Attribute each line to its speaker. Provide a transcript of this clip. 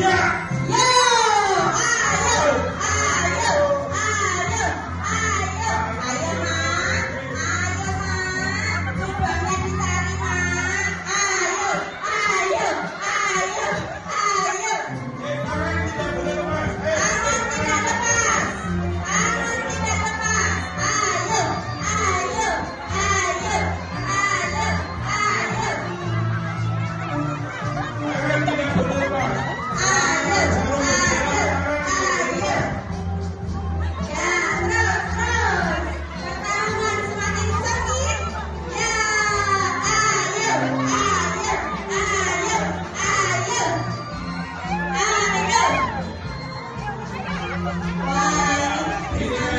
Speaker 1: 呀呀。Bye.